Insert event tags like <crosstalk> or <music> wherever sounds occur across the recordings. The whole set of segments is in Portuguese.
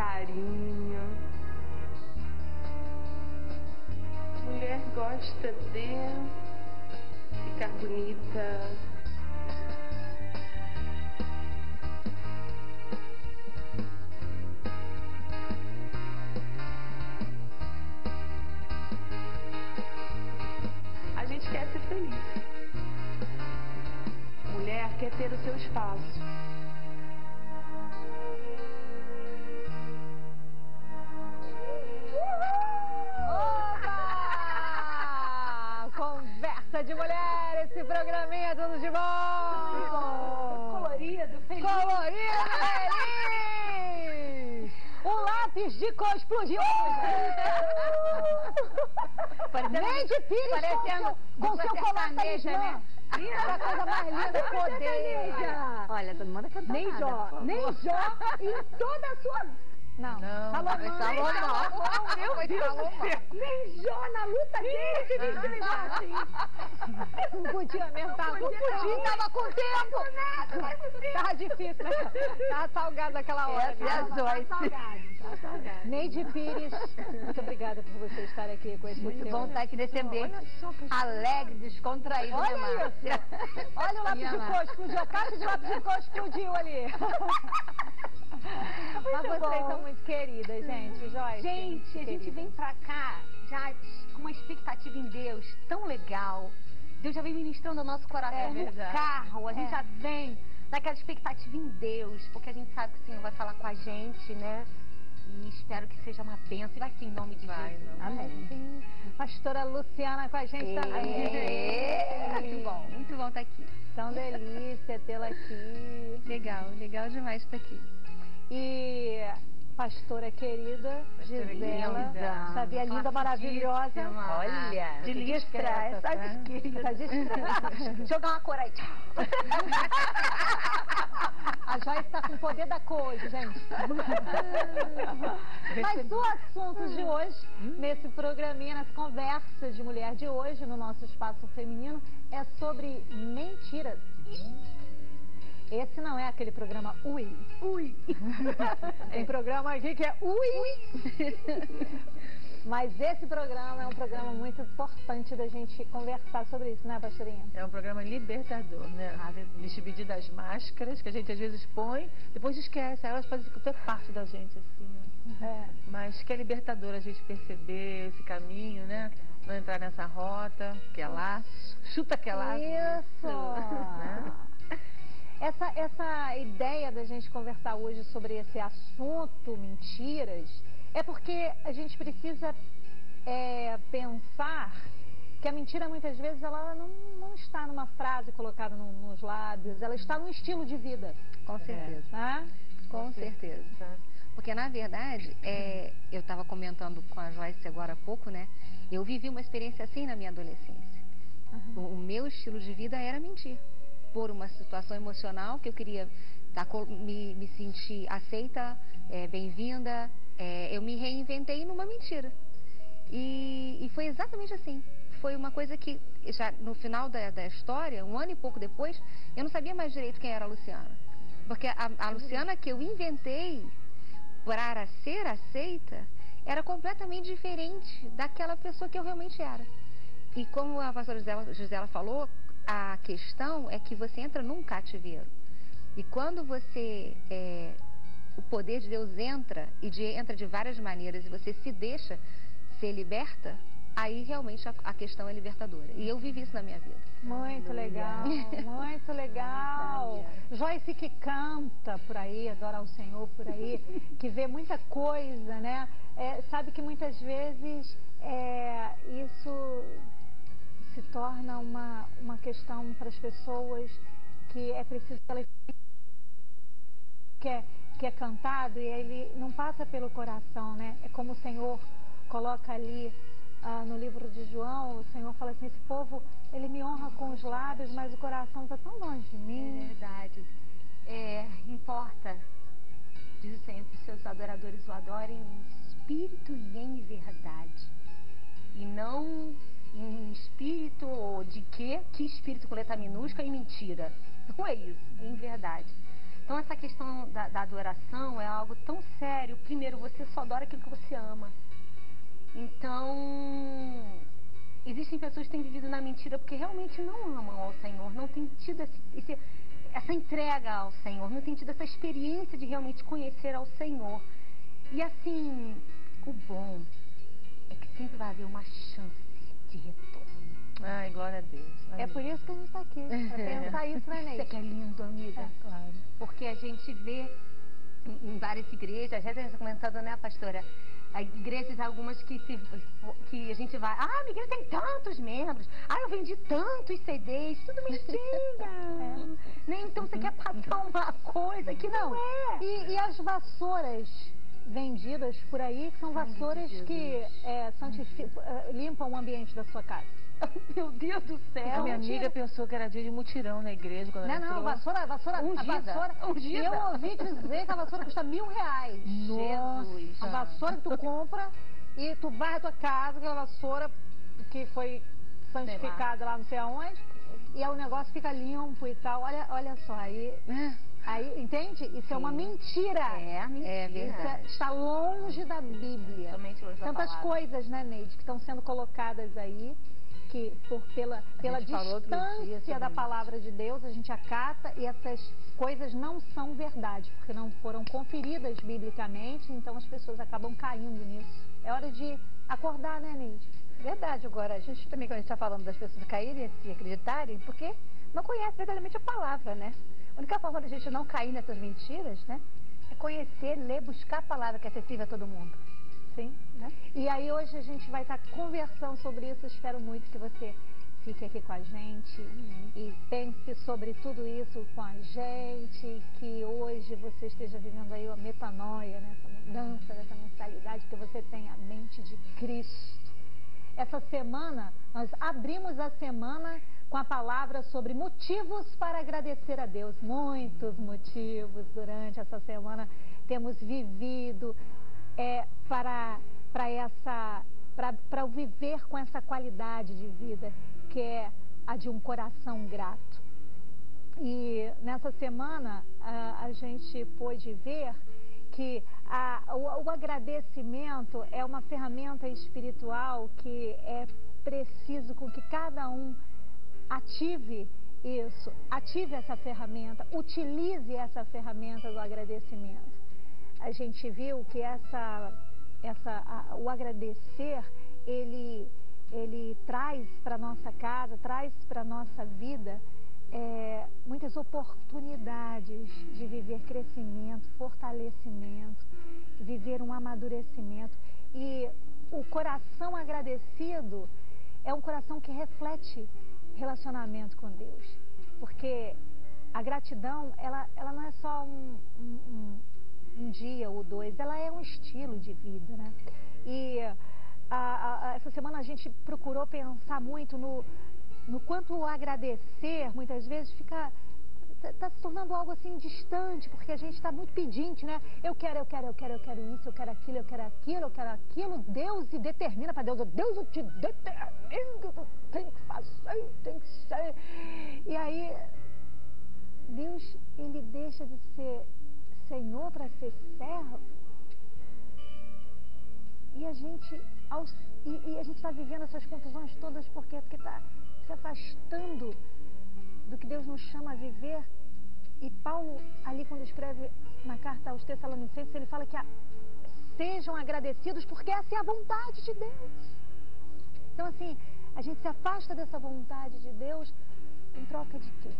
carinho. Mulher gosta de ficar bonita. A gente quer ser feliz. Mulher quer ter o seu espaço. Mulher, esse programinha é tudo de bom! Colorido, feliz. Colorido, feliz! O lápis de cor explodiu! Parecendo- Nem de pires parecendo com seu, com seu colar né? Essa coisa mais linda, poder! Olha, todo mundo cantando Nem nada, Jó, nem. Jó e toda a sua... Não, Não, foi nem Salomão. Salomão, meu Foi Deus céu. Nem Jó na luta dele se vestiu igual assim. Não podia mesmo, tá? Não podia, tava com tempo. Tava difícil, né? Tava salgado naquela hora. Essa é Tava salgado, tava salgado. Neide Pires, muito obrigada por você estar aqui com esse Muito bom estar aqui nesse ambiente alegre, descontraído, né, Olha isso. Olha o lápis de cor, explodiu. A caixa de lápis de cor explodiu ali. <laughs> Mas vocês bom. são muito queridas, gente. Joyce. Gente, a gente vem pra cá já com uma expectativa em Deus tão legal. Deus já vem ministrando o nosso coração É no carro. A gente É. já vem naquela expectativa em Deus, porque a gente sabe que o Senhor vai falar com a gente, né? E espero que seja uma bênção. E vai ser em nome de Vai, Jesus. não. Amém. Sim. Pastora Luciana com a gente também. Muito bom. Muito bom estar aqui. Tão delícia tê-la aqui. Legal, legal demais estar aqui. E pastora querida, Pastora Gisela. querida. Sabia linda, maravilhosa. Olha, De listra, discreta, essa tá? discreta. Jogar uma cor aí. Tchau. A Joyce está com o poder da cor hoje, gente. <laughs> Mas o assunto de hoje, nesse programinha, nessa conversa de mulher de hoje, no nosso espaço feminino, é sobre mentiras. Esse não é aquele programa Ui. Ui. <laughs> Tem programa aqui que é Ui. <laughs> Mas esse programa é um programa muito importante da gente conversar sobre isso, né, pastorinha? É um programa libertador, né? Despedir das máscaras que a gente às vezes põe, depois esquece, elas fazem até parte da gente, assim, né? É. Mas que é libertador a gente perceber esse caminho, né? Não entrar nessa rota, que é laço, chuta que é laço. Isso! <laughs> Né? Essa, essa ideia da gente conversar hoje sobre esse assunto, mentiras, é porque a gente precisa é, pensar que a mentira muitas vezes ela não, não está numa frase colocada no- nos lábios, ela está num estilo de vida. Com certeza. Né? Com certeza. Porque, na verdade, é, eu estava comentando com a Joyce agora há pouco, né? Eu vivi uma experiência assim na minha adolescência. O, o meu estilo de vida era mentir. Por uma situação emocional que eu queria tá, me, me sentir aceita, é, bem-vinda. é, eu me reinventei numa mentira. E, e foi exatamente assim. Foi uma coisa que, já no final da, da história, um ano e pouco depois, eu não sabia mais direito quem era a Luciana. Porque a, a Luciana que eu inventei para ser aceita era completamente diferente daquela pessoa que eu realmente era. E como a pastora Gisela, Gisela falou, a questão é que você entra num cativeiro. E quando você, é, o poder de Deus entra, e de- entra de várias maneiras, e você se deixa ser liberta, aí realmente a, a questão é libertadora. E eu vivi isso na minha vida. Muito legal, muito legal. <laughs> Joyce que canta por aí, adora o Senhor por aí, <laughs> que vê muita coisa, né? É, sabe que muitas vezes é, isso se torna uma, uma questão para as pessoas que é preciso que é, que é cantado e ele não passa pelo coração, né? É como o Senhor coloca ali ah, no livro de João, o Senhor fala assim, esse povo, ele me honra com os lábios, mas o coração está tão longe de É mim. verdade. É, importa, diz o Senhor, que seus adoradores o adorem em espírito e em verdade. E não em espírito ou de quê? Que espírito com letra minúscula e mentira. Não é isso, é em verdade. Então essa questão da, da, adoração é algo tão sério. Primeiro, você só adora aquilo que você ama. Então, existem pessoas que têm vivido na mentira porque realmente não amam ao Senhor, não têm tido esse, esse, essa entrega ao Senhor, não têm tido essa experiência de realmente conhecer ao Senhor. E assim, o bom é que sempre vai haver uma chance de retorno. Ai, glória a Deus. Amém. É por isso que a gente está aqui, para pensar isso, né, Neide? Isso que é lindo, amiga. É, claro. Porque a gente vê em, várias igrejas, a gente está comentando, né, pastora? igrejas algumas que, se, que a gente vai, ah, a igreja tem tantos membros, ah, eu vendi tantos CDs, tudo mentira. <laughs> é. né? Então você quer passar uma coisa que não, não é. E, e as vassouras vendidas por aí, que são vassouras que é, eh, limpam o ambiente da sua casa. <laughs> Meu Deus do céu. A minha amiga pensou que era dia de mutirão na igreja quando não, ela Não, não, vassoura, vassoura, ungida. a vassoura. Ungida. Eu ouvi dizer que a vassoura custa mil reais. Jesus. A vassoura que tu compra e tu vai à tua casa, aquela vassoura que foi santificada lá não sei aonde, e aí o negócio fica limpo e tal. Olha, olha só, aí. É. Aí, entende? Isso Sim. é uma mentira. É, mentira. É verdade. Isso está longe da Bíblia. Longe Tantas coisas, né, Neide, que estão sendo colocadas aí que por, pela, pela distância da palavra de Deus a gente acata e essas coisas não são verdade, porque não foram conferidas biblicamente, então as pessoas acabam caindo nisso. É hora de acordar, né, Neide? Verdade, agora, a gente também, quando a gente está falando das pessoas caírem e acreditarem, porque não conhece verdadeiramente a palavra, né? A única forma da gente não cair nessas mentiras, né? É conhecer, ler, buscar a palavra que é acessível a todo mundo. Sim. Né? E aí hoje a gente vai estar conversando sobre isso. Espero muito que você fique aqui com a gente uhum. e pense sobre tudo isso com a gente, que hoje você esteja vivendo aí a metanoia, né? essa mudança, essa mentalidade, que você tenha a mente de Cristo. Essa semana, nós abrimos a semana com a palavra sobre motivos para agradecer a Deus. Muitos motivos durante essa semana temos vivido é, para, para, essa, para, para viver com essa qualidade de vida que é a de um coração grato. E nessa semana a, a gente pôde ver que a, o, o agradecimento é uma ferramenta espiritual que é preciso com que cada um ative isso, ative essa ferramenta, utilize essa ferramenta do agradecimento a gente viu que essa, essa, a, o agradecer, ele, ele traz para nossa casa, traz para nossa vida é, muitas oportunidades de viver crescimento, fortalecimento, viver um amadurecimento. E o coração agradecido é um coração que reflete relacionamento com Deus. Porque a gratidão, ela, ela não é só um, um, um dia ou dois, ela é um estilo de vida, né? E a, a, essa semana a gente procurou pensar muito no, no quanto agradecer, muitas vezes fica está se tornando algo assim distante, porque a gente está muito pedinte, né? Eu quero, eu quero, eu quero, eu quero isso, eu quero aquilo, eu quero aquilo, eu quero aquilo. Deus se determina para Deus. Deus eu te determino, tem deixa de ser Senhor para ser servo. E a gente e, e a gente está vivendo essas confusões todas por quê? Porque está se afastando do que Deus nos chama a viver. E Paulo, ali quando escreve na carta aos Tessalonicenses, ele fala que a, sejam agradecidos porque essa é a vontade de Deus. Então, assim, a gente se afasta dessa vontade de Deus em troca de quê?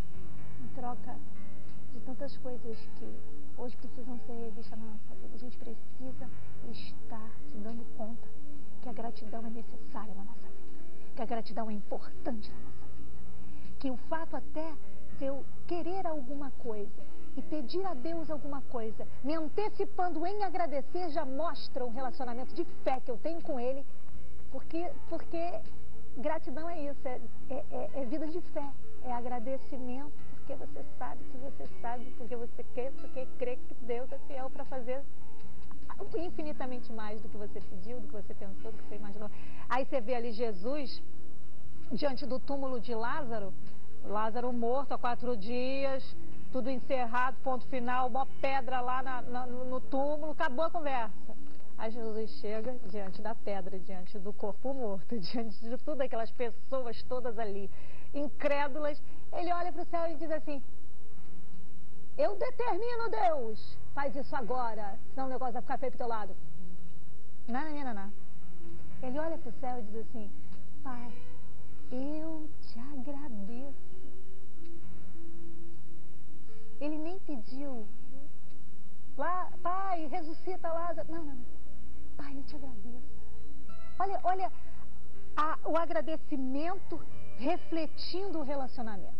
Em troca tantas coisas que hoje precisam ser revistas na nossa vida. A gente precisa estar se dando conta que a gratidão é necessária na nossa vida, que a gratidão é importante na nossa vida, que o fato até de eu querer alguma coisa e pedir a Deus alguma coisa, me antecipando em agradecer, já mostra o relacionamento de fé que eu tenho com Ele, porque, porque gratidão é isso, é, é, é vida de fé, é agradecimento porque você sabe que você sabe, porque você quer, porque crê que Deus é fiel para fazer infinitamente mais do que você pediu, do que você pensou, do que você imaginou. Aí você vê ali Jesus diante do túmulo de Lázaro, Lázaro morto há quatro dias, tudo encerrado, ponto final, uma pedra lá na, na, no túmulo, acabou a conversa. Aí Jesus chega diante da pedra, diante do corpo morto, <laughs> diante de todas aquelas pessoas todas ali, incrédulas. Ele olha para o céu e diz assim: Eu determino, Deus, faz isso agora, senão o negócio vai ficar feio pro teu lado. Não, não, não, não. Ele olha para o céu e diz assim: Pai, eu te agradeço. Ele nem pediu. Lá, pai, ressuscita Lázaro. Não, não, não. Pai, eu te agradeço. Olha, olha a, o agradecimento refletindo o relacionamento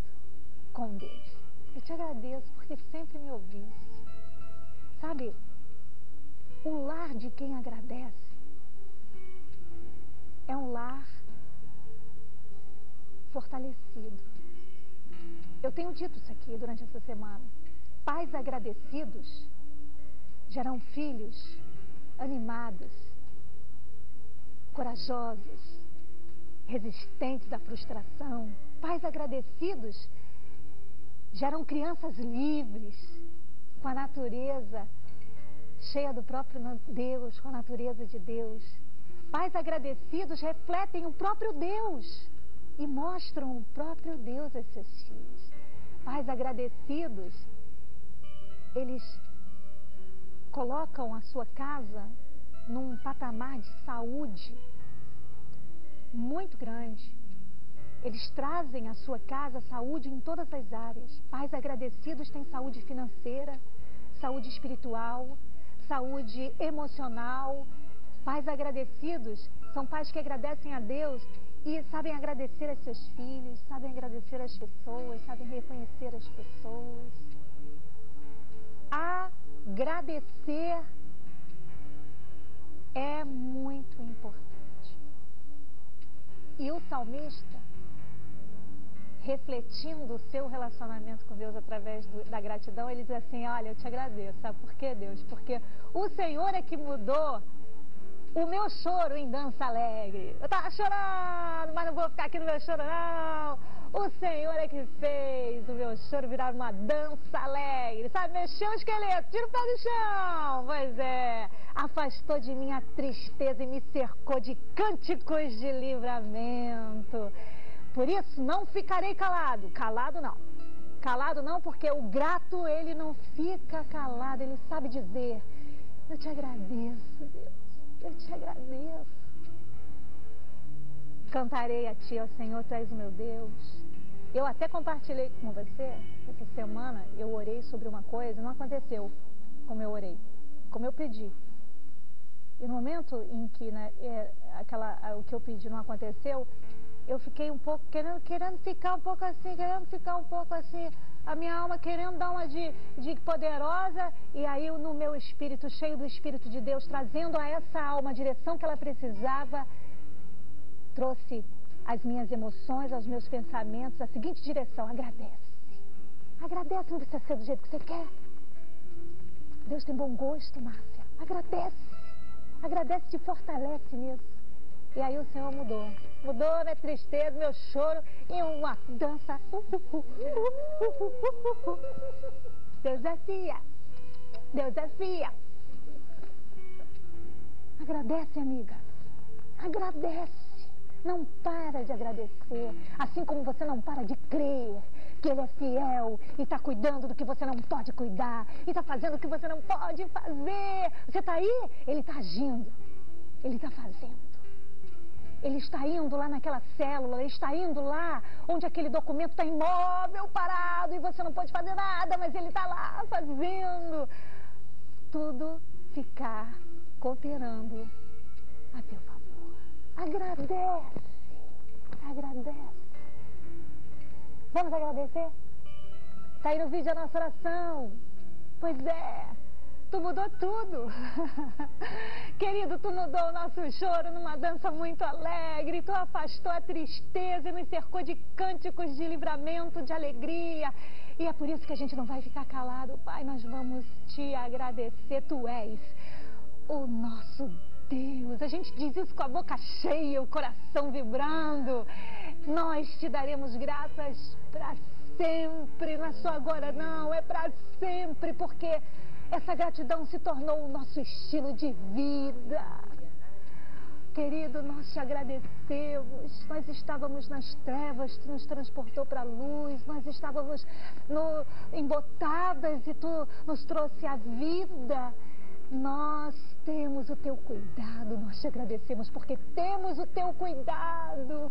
com Deus. Eu te agradeço porque sempre me ouviste. Sabe, o lar de quem agradece é um lar fortalecido. Eu tenho dito isso aqui durante essa semana. Pais agradecidos geram filhos animados, corajosos, resistentes à frustração. Pais agradecidos geram crianças livres, com a natureza cheia do próprio Deus, com a natureza de Deus. Pais agradecidos refletem o próprio Deus e mostram o próprio Deus a seus filhos. Pais agradecidos, eles colocam a sua casa num patamar de saúde muito grande. Eles trazem à sua casa saúde em todas as áreas. Pais agradecidos têm saúde financeira, saúde espiritual, saúde emocional. Pais agradecidos são pais que agradecem a Deus e sabem agradecer a seus filhos, sabem agradecer as pessoas, sabem reconhecer as pessoas. Agradecer é muito importante. Salmista, refletindo o seu relacionamento com Deus através do, da gratidão, ele diz assim: Olha, eu te agradeço. Sabe por quê, Deus? Porque o Senhor é que mudou o meu choro em dança alegre. Eu estava chorando, mas não vou ficar aqui no meu choro, não. O Senhor é que fez o meu choro virar uma dança alegre. Sabe, mexeu o esqueleto, tira o pé do chão. Pois é, afastou de mim a tristeza e me cercou de cânticos de livramento. Por isso, não ficarei calado. Calado não. Calado não, porque o grato, ele não fica calado, ele sabe dizer: Eu te agradeço, Deus. Eu te agradeço. Cantarei a Ti, ó Senhor, Tu és o meu Deus. Eu até compartilhei com você, essa semana, eu orei sobre uma coisa não aconteceu como eu orei, como eu pedi. E no momento em que né, é, aquela, o que eu pedi não aconteceu, eu fiquei um pouco querendo, querendo ficar um pouco assim, querendo ficar um pouco assim, a minha alma querendo dar uma de, de poderosa, e aí no meu espírito, cheio do Espírito de Deus, trazendo a essa alma a direção que ela precisava, trouxe as minhas emoções, aos meus pensamentos, a seguinte direção: agradece. Agradece, não precisa ser do jeito que você quer. Deus tem bom gosto, Márcia. Agradece. Agradece, te fortalece nisso. E aí o Senhor mudou. Mudou minha tristeza, meu choro em uma dança. Deus é fia. Deus é fia. Agradece, amiga. Agradece. Não para de agradecer. Assim como você não para de crer que Ele é fiel e está cuidando do que você não pode cuidar. E está fazendo o que você não pode fazer. Você está aí? Ele está agindo. Ele está fazendo. Ele está indo lá naquela célula, ele está indo lá onde aquele documento está imóvel, parado, e você não pode fazer nada, mas ele está lá fazendo tudo ficar cooperando a teu favor. Agradece, agradece. Vamos agradecer? Está aí no vídeo a nossa oração. Pois é, Tu mudou tudo. <laughs> Querido, tu mudou o nosso choro numa dança muito alegre. Tu afastou a tristeza e nos cercou de cânticos de livramento, de alegria. E é por isso que a gente não vai ficar calado, Pai. Nós vamos te agradecer. Tu és o nosso Deus. A gente diz isso com a boca cheia, o coração vibrando. Nós te daremos graças para sempre, não é só agora não, é para sempre, porque essa gratidão se tornou o nosso estilo de vida. Querido, nós te agradecemos. Nós estávamos nas trevas, tu nos transportou para a luz. Nós estávamos no, embotadas e tu nos trouxe a vida. Nós temos o teu cuidado, nós te agradecemos porque temos o teu cuidado.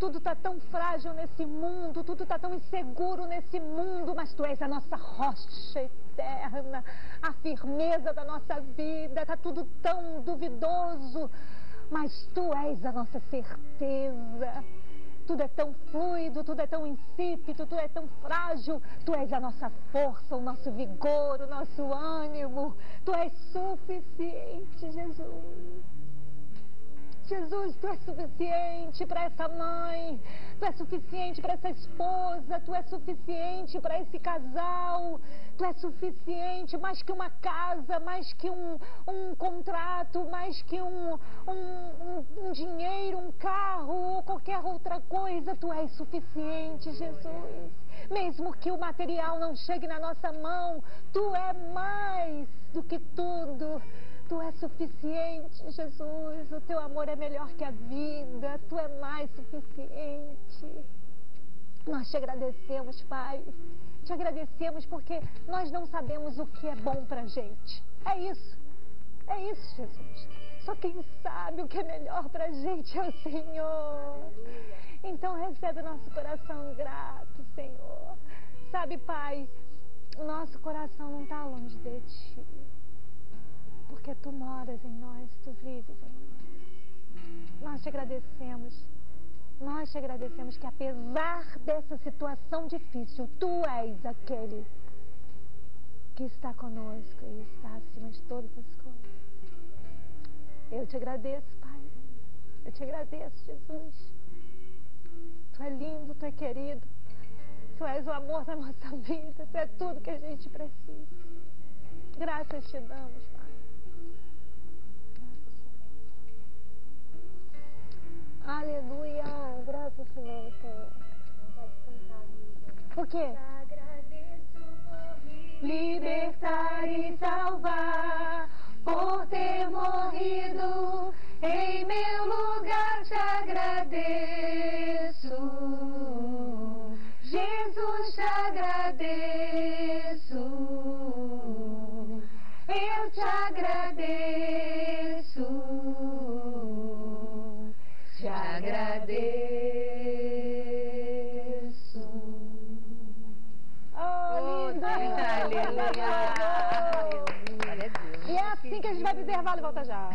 Tudo está tão frágil nesse mundo, tudo está tão inseguro nesse mundo, mas tu és a nossa rocha eterna, a firmeza da nossa vida. Está tudo tão duvidoso, mas tu és a nossa certeza. Tudo é tão fluido, tudo é tão insípido, tudo é tão frágil. Tu és a nossa força, o nosso vigor, o nosso ânimo. Tu és suficiente, Jesus. Jesus, tu és suficiente para essa mãe, tu és suficiente para essa esposa, tu és suficiente para esse casal, tu és suficiente mais que uma casa, mais que um, um contrato, mais que um, um, um, dinheiro, um carro ou qualquer outra coisa, tu és suficiente, Jesus. Mesmo que o material não chegue na nossa mão, tu é mais do que tudo. Tu és suficiente, Jesus. O teu amor é melhor que a vida. Tu é mais suficiente. Nós te agradecemos, Pai. Te agradecemos porque nós não sabemos o que é bom pra gente. É isso. É isso, Jesus. Só quem sabe o que é melhor pra gente é o Senhor. Então recebe o nosso coração grato, Senhor. Sabe, Pai, o nosso coração não está longe de Ti porque tu moras em nós, tu vives em nós. Nós te agradecemos. Nós te agradecemos que apesar dessa situação difícil, tu és aquele que está conosco e está acima de todas as coisas. Eu te agradeço, Pai. Eu te agradeço, Jesus. Tu é lindo, tu é querido. Tu és o amor da nossa vida. Tu é tudo que a gente precisa. Graças te damos, Pai. Aleluia. Graças ao Senhor, Senhor. Por quê? Libertar e salvar, por ter morrido em meu lugar te agradeço. Agradeço. Oh, linda! Aleluia! <laughs> E é assim que a gente vai pro intervalo e volta já.